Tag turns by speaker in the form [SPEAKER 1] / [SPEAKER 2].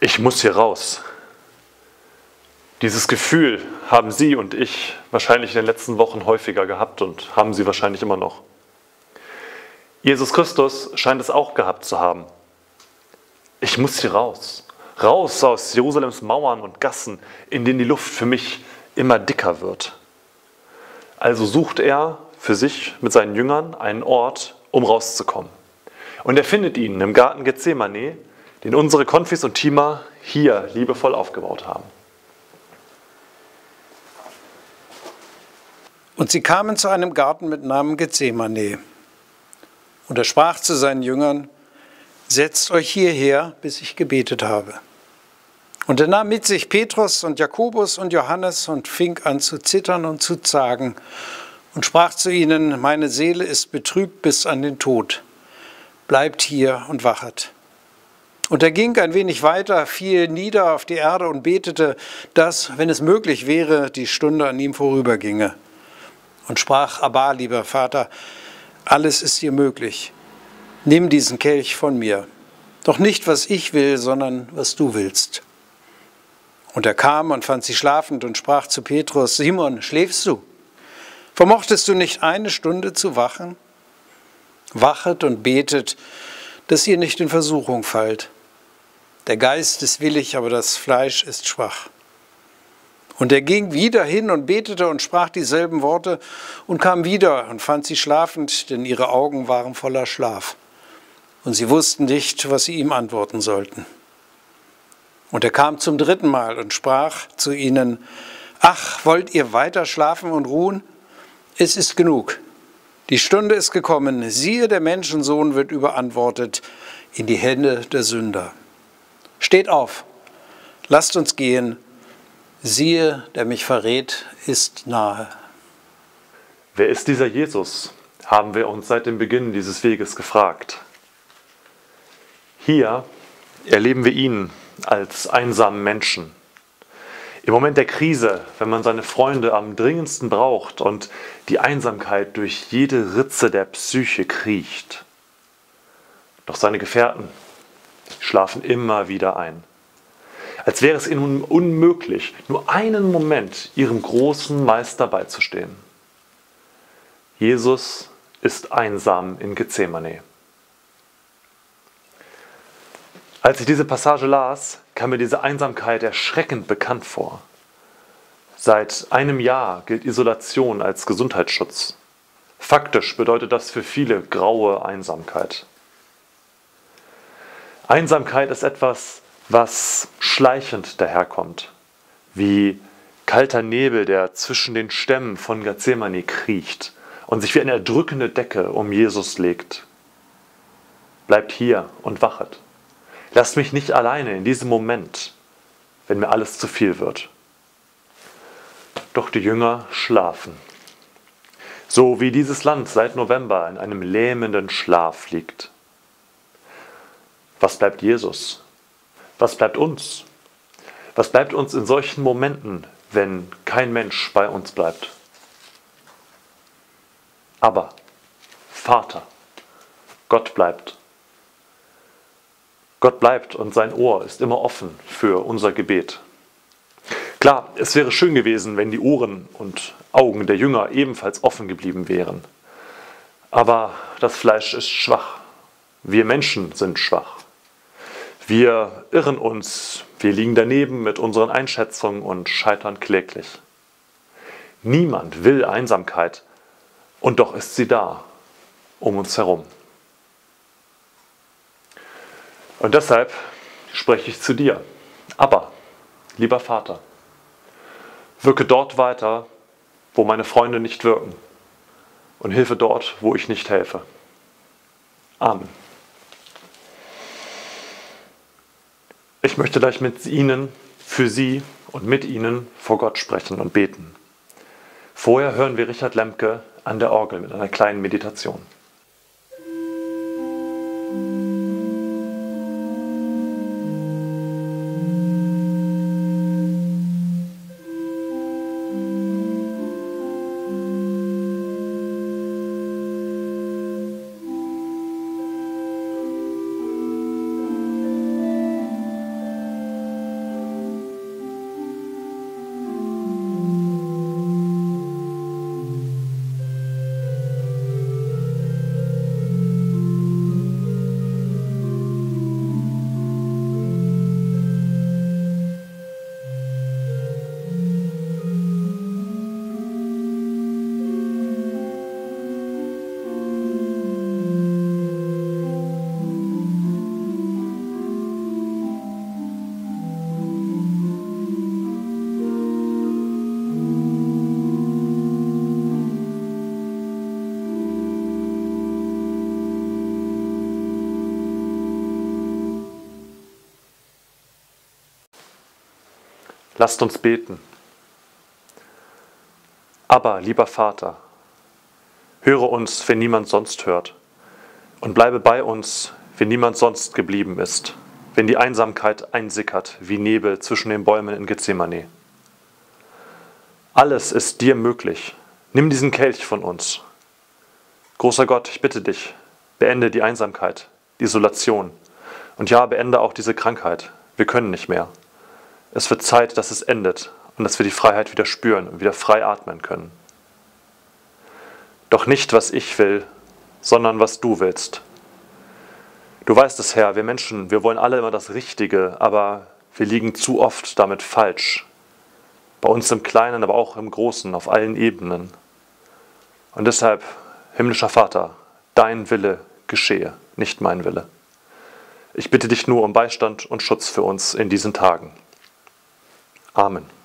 [SPEAKER 1] ich muss hier raus. Dieses Gefühl haben Sie und ich wahrscheinlich in den letzten Wochen häufiger gehabt und haben Sie wahrscheinlich immer noch. Jesus Christus scheint es auch gehabt zu haben. Ich muss hier raus. Raus aus Jerusalems Mauern und Gassen, in denen die Luft für mich immer dicker wird. Also sucht er für sich mit seinen Jüngern einen Ort, um rauszukommen. Und er findet ihn im Garten Gethsemane, den unsere Konfis und Tima hier liebevoll aufgebaut haben.
[SPEAKER 2] Und sie kamen zu einem Garten mit Namen Gethsemane. Und er sprach zu seinen Jüngern, setzt euch hierher, bis ich gebetet habe. Und er nahm mit sich Petrus und Jakobus und Johannes und fing an zu zittern und zu zagen und sprach zu ihnen, meine Seele ist betrübt bis an den Tod. Bleibt hier und wachet. Und er ging ein wenig weiter, fiel nieder auf die Erde und betete, dass, wenn es möglich wäre, die Stunde an ihm vorüberginge. Und sprach, Abba, lieber Vater, alles ist dir möglich. Nimm diesen Kelch von mir. Doch nicht, was ich will, sondern was du willst. Und er kam und fand sie schlafend und sprach zu Petrus, Simon, schläfst du? Vermochtest du nicht eine Stunde zu wachen? Wachet und betet, dass ihr nicht in Versuchung fallt. Der Geist ist willig, aber das Fleisch ist schwach. Und er ging wieder hin und betete und sprach dieselben Worte und kam wieder und fand sie schlafend, denn ihre Augen waren voller Schlaf. Und sie wussten nicht, was sie ihm antworten sollten. Und er kam zum dritten Mal und sprach zu ihnen, Ach, wollt ihr weiter schlafen und ruhen? Es ist genug. Die Stunde ist gekommen. Siehe, der Menschensohn wird überantwortet in die Hände der Sünder. Steht auf, lasst uns gehen. Siehe, der mich verrät, ist nahe.
[SPEAKER 1] Wer ist dieser Jesus? haben wir uns seit dem Beginn dieses Weges gefragt. Hier erleben wir ihn als einsamen Menschen. Im Moment der Krise, wenn man seine Freunde am dringendsten braucht und die Einsamkeit durch jede Ritze der Psyche kriecht. Doch seine Gefährten schlafen immer wieder ein. Als wäre es ihnen unmöglich, nur einen Moment ihrem großen Meister beizustehen. Jesus ist einsam in Gethsemane. Als ich diese Passage las, kam mir diese Einsamkeit erschreckend bekannt vor. Seit einem Jahr gilt Isolation als Gesundheitsschutz. Faktisch bedeutet das für viele graue Einsamkeit. Einsamkeit ist etwas, was schleichend daherkommt, wie kalter Nebel, der zwischen den Stämmen von Gethsemane kriecht und sich wie eine erdrückende Decke um Jesus legt. Bleibt hier und wachet. Lasst mich nicht alleine in diesem Moment, wenn mir alles zu viel wird. Doch die Jünger schlafen. So wie dieses Land seit November in einem lähmenden Schlaf liegt. Was bleibt Jesus? Was bleibt uns? Was bleibt uns in solchen Momenten, wenn kein Mensch bei uns bleibt? Aber Vater, Gott bleibt. Gott bleibt und sein Ohr ist immer offen für unser Gebet. Klar, es wäre schön gewesen, wenn die Ohren und Augen der Jünger ebenfalls offen geblieben wären. Aber das Fleisch ist schwach. Wir Menschen sind schwach. Wir irren uns, wir liegen daneben mit unseren Einschätzungen und scheitern kläglich. Niemand will Einsamkeit und doch ist sie da, um uns herum. Und deshalb spreche ich zu dir. Aber, lieber Vater, wirke dort weiter, wo meine Freunde nicht wirken und hilfe dort, wo ich nicht helfe. Amen. Ich möchte gleich mit Ihnen, für Sie und mit Ihnen vor Gott sprechen und beten. Vorher hören wir Richard Lemke an der Orgel mit einer kleinen Meditation. Lasst uns beten. Aber, lieber Vater, höre uns, wenn niemand sonst hört, und bleibe bei uns, wenn niemand sonst geblieben ist, wenn die Einsamkeit einsickert wie Nebel zwischen den Bäumen in Gethsemane. Alles ist dir möglich. Nimm diesen Kelch von uns. Großer Gott, ich bitte dich, beende die Einsamkeit, die Isolation und ja, beende auch diese Krankheit. Wir können nicht mehr. Es wird Zeit, dass es endet und dass wir die Freiheit wieder spüren und wieder frei atmen können. Doch nicht, was ich will, sondern was du willst. Du weißt es, Herr, wir Menschen, wir wollen alle immer das Richtige, aber wir liegen zu oft damit falsch. Bei uns im Kleinen, aber auch im Großen, auf allen Ebenen. Und deshalb, himmlischer Vater, dein Wille geschehe, nicht mein Wille. Ich bitte dich nur um Beistand und Schutz für uns in diesen Tagen. Amen.